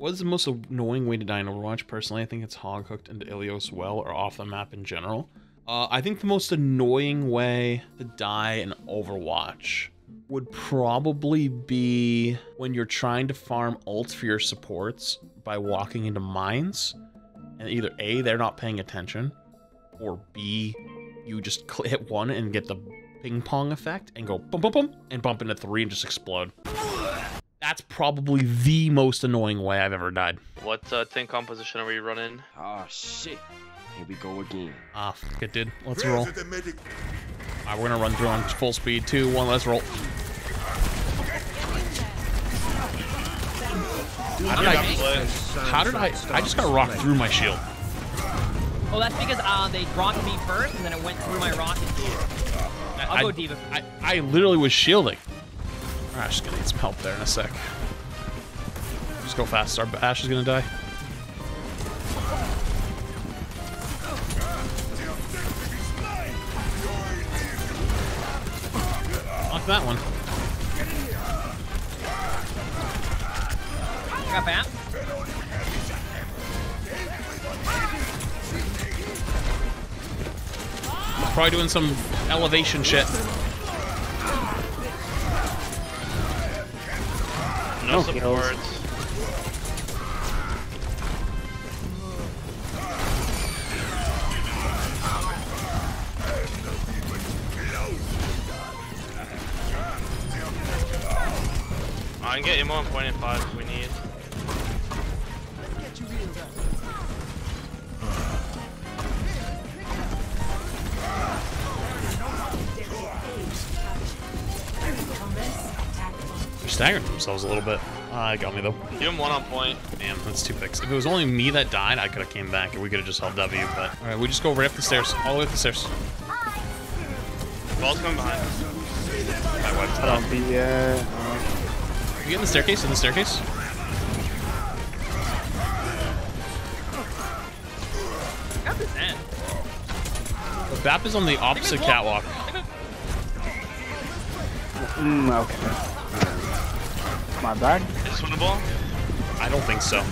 What is the most annoying way to die in Overwatch? Personally, I think it's hog hooked into Ilios well or off the map in general. Uh, I think the most annoying way to die in Overwatch would probably be when you're trying to farm ults for your supports by walking into mines. And either A, they're not paying attention, or B, you just hit one and get the ping pong effect and go boom, boom, boom, and bump into three and just explode. That's probably the most annoying way I've ever died. What uh, tank composition are we running? Oh shit. Here we go again. Ah, fuck it, dude. Let's roll. Alright, we're gonna run through on full speed. Two, one, let's roll. How did I? How did I? I just got rocked through my shield. Oh, that's because uh, they rocked me first, and then it went through my rocket. I'll I, go D.Va. I, I literally was shielding. Alright, is gonna need some help there in a sec. Just go fast. Our Ashe is gonna die. Lock that one. Got. Probably doing some elevation shit. no, oh, can supports. you more point getting more staggering themselves a little bit. Ah, got me though. Give him one on point. Damn, that's two picks. If it was only me that died, I could have came back and we could have just held W. But all right, we just go right up the stairs, all the way up the stairs. Ball's coming behind. I wiped it I out. don't uh, You in the staircase? In the staircase? Got this end. The BAP is on the opposite catwalk. mm, okay. My bad. Is this winnable? I don't think so.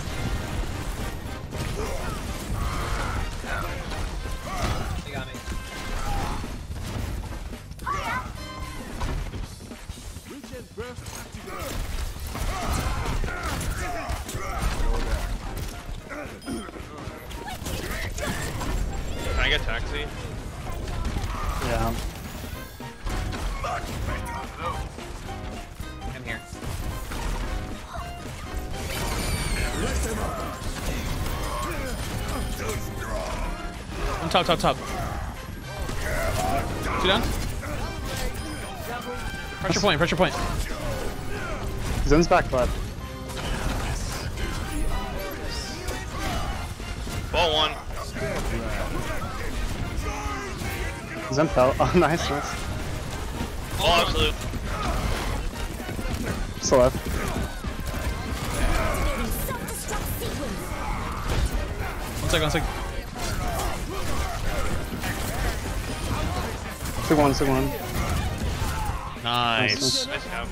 On top, top, top. Two down. Pressure point, pressure point. Zen's back left. Ball one. Zen fell. Oh, nice, nice. Ball absolute. Still left. One second, one second. Took one, took one. Nice. Nice cap.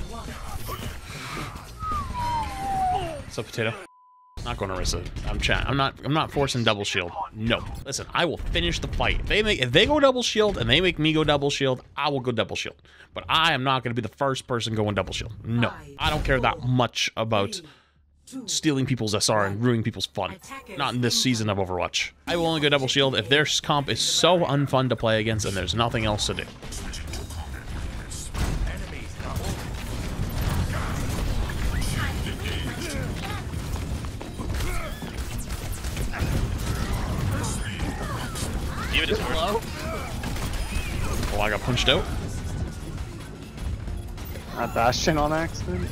What's up, potato? Not going to Rissa. I'm chat. I'm not. I'm not forcing double shield. No. Listen, I will finish the fight. If they make. If they go double shield and they make me go double shield, I will go double shield. But I am not going to be the first person going double shield. No. I don't care that much about stealing people's SR and ruining people's fun. Not in this season of Overwatch. I will only go double shield if their comp is so unfun to play against and there's nothing else to do. Give it a score. Hello? Oh, I got punched out. At Bastion on accident.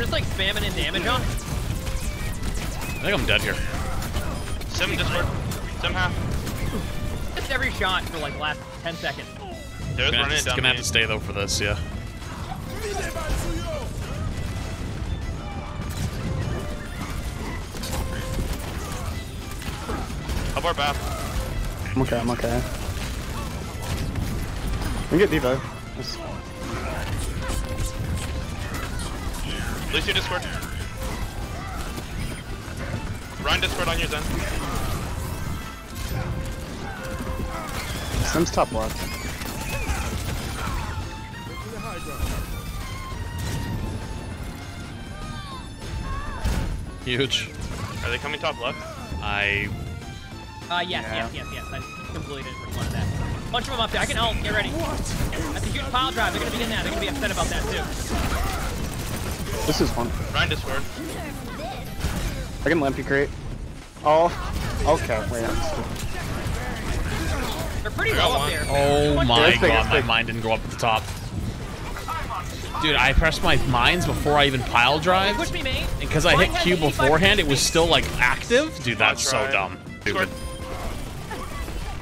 Just like spamming in damage on. I think I'm dead here. Sim Discord. Sim half. Just every shot for like last 10 seconds. There's Gonna, running have to, gonna have to stay though for this, yeah. How about bath? I'm okay, I'm okay. We can get D.Va. Just- Lucio Discord. Rein Discord on your Zen. Sim's top left. Huge. Are they coming top left? I Uh, yes, Yeah. yes, yes, yes. I completely didn't respond to that. Bunch of them up there. I can help. Get ready. That's a huge pile drive. They're gonna be in there. They're gonna be upset about that too. This is one. Rein Discord. I can limpy crate. Oh. Okay. Wait. I'm just... They're pretty low up there. Oh Bunch- my god, it's my big. mind didn't go up at the top. Dude, I pressed my mines before I even pile drive. pushed me, mate. And because I hit Q beforehand, it was still like active. Dude, that's so dumb. Stupid.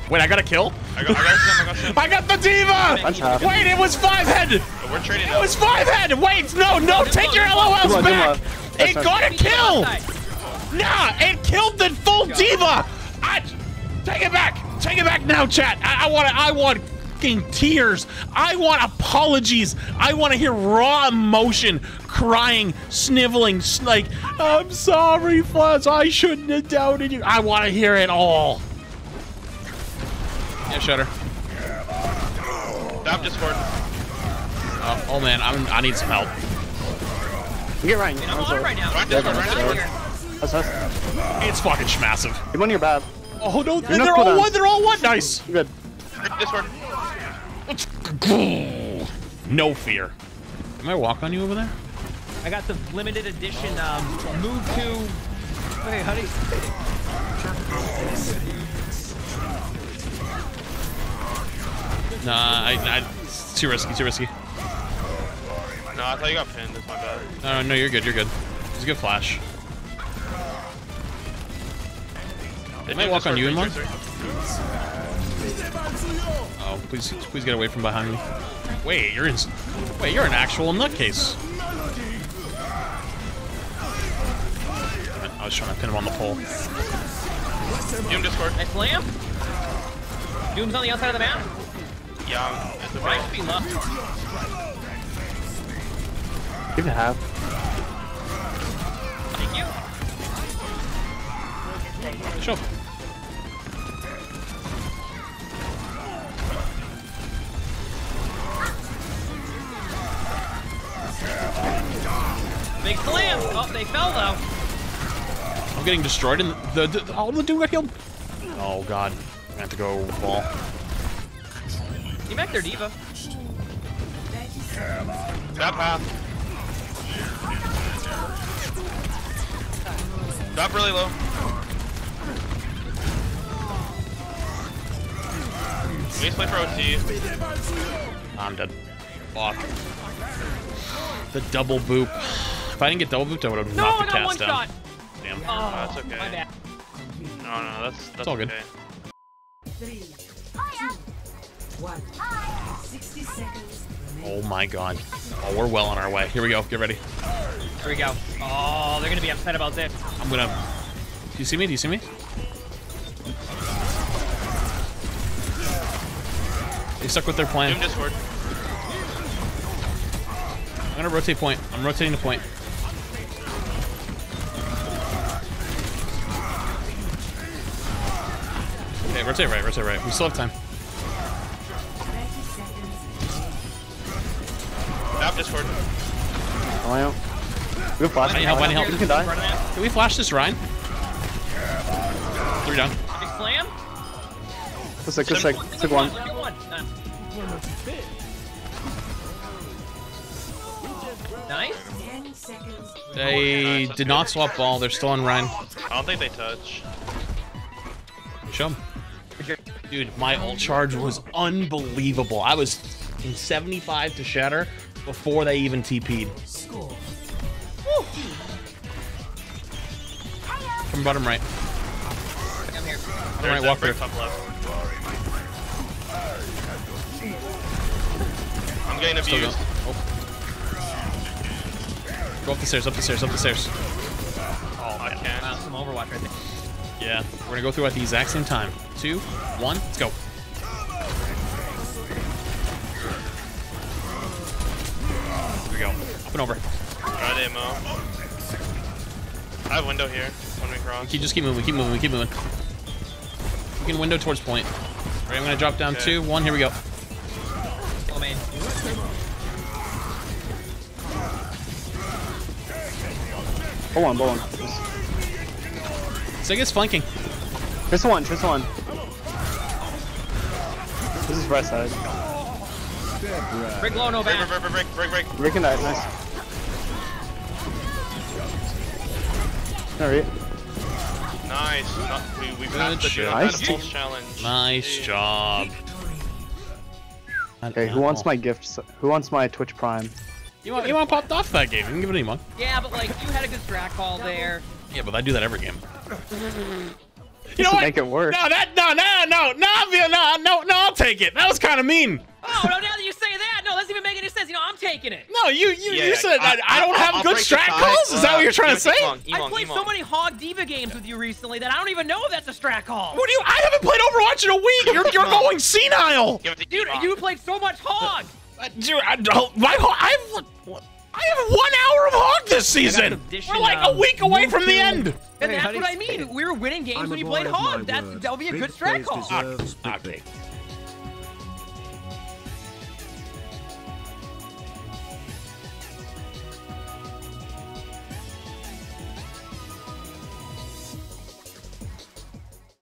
Wait, I got a kill? I got, I got Sim, I got I got the D.Va! Wait, it was five head! We're trading It now. was five head! Wait, no, no, take your LOLs Come on, come back! It got a kill! Nah, it killed the full D.Va! I, take it back! Take it back now, chat! I, I want I want fucking tears! I want apologies! I want to hear raw emotion, crying, sniveling, like, I'm sorry, Fuzz, I shouldn't have doubted you. I want to hear it all. Yeah, Shutter. Dab Discord. Oh, oh man, I'm, I need some help. You get Rein. I'm Rein's on it right now. Rein Yeah, Discord, that's right. Discord. That's us. It's fucking massive. Him on your bad. Oh no, not they're all cooldown. one. They're all one. Nice. You're good. Discord. No fear. Am I walk on you over there? I got the limited edition um, move to. Hey, honey. Nah, I, I, it's too risky. Too risky. No, I thought you got pinned. That's my bad. No, no, you're good. You're good. It's a good flash. They might walk on you, Inmon? Tracer. Oh, please, please get away from behind me. Wait, you're in. Wait, you're an actual nutcase. I was trying to pin him on the pole. Doom Discord. Nice slam. Doom's on the outside of the map. Yeah, it's a Right break. should be low. You can have. Thank you. Show. Big slam. Oh, they fell though. I'm getting destroyed, and the, the oh, the dude got killed. Oh god, I have to go fall. You back there, D.Va. That path. Drop really low. Base play for OT. I'm dead. Fuck. The double boop. If I didn't get double booped, I would have No, knocked I the got one cast down. shot. Damn. Oh, that's okay. My bad. No, no, that's that's all good. okay. Three, two, one. 60 seconds. Oh my god. Oh, we're well on our way. Here we go. Get ready. Here we go. Oh, they're gonna be upset about this. I'm gonna. Do you see me? Do you see me? They stuck with their plan. Doom Discord. I'm gonna rotate point. I'm rotating the point. Okay, rotate right, rotate right. We still have time. 30 seconds. Dab Discord. Am I out? We can flash. I need help, I need help. You can die. Front of that. Can we flash this Rein? Three down. Big slam. Good sick, good sick. One, Sick one. Look at one. Nice. Nice. 10 seconds. They did not swap ball. They're still on Rein. I don't think they touch. Show 'em. Dude, my ult charge was unbelievable. I was in 75 to shatter before they even TP'd. Score. From bottom right. I'm here. Bottom There's right, walk through. top left. I'm getting abused. Oh. Go up the stairs, up the stairs, up the stairs. Oh, I man. can't. Wow, some Overwatch right there. Yeah, we're gonna go through at the exact same time. Two, one, let's go. Here we go. Up and over. Right ammo. I have window here when we cross. Keep, just keep moving, keep moving, keep moving. We can window towards point. All right, I'm gonna drop down Okay. two, one. Here we go. Oh man. Hold on, hold on. Sig is flanking. Just one, just one. This is right side. Brick low, no back. break, break, break, break, break. Rick and that, nice. Alright. Nice. No, we, we passed the Good do shot. not Nice. a pulse challenge. Nice Dude. job. Okay, who wants my gift? Who wants my Twitch Prime? You want you want popped off that game? You can give it to anyone. Yeah, but like you had a good strat call there. Yeah, but I do that every game. You know to what? make it worse. No, that no no no no Via, no no no. I'll take it. That was kind of mean. Taking it. No, you you, Yeah, you said I- that I, don't I'll- have I'll good break strat calls. Is that what you're trying to say? Emong, I Emong, played Emong. so many Hog D.Va games with you recently that I don't even know if that's a strat call. What do you? I haven't played Overwatch in a week. You're you're going senile. Give it to Dude, you played so much Hog. Uh, Dude, I don't. My I've. I have one hour of hog this season. condition, We're like a week away from the end. And Hey, that's what I mean. We were winning games I'm when you played Hog. That's that'll be a Big good strat call.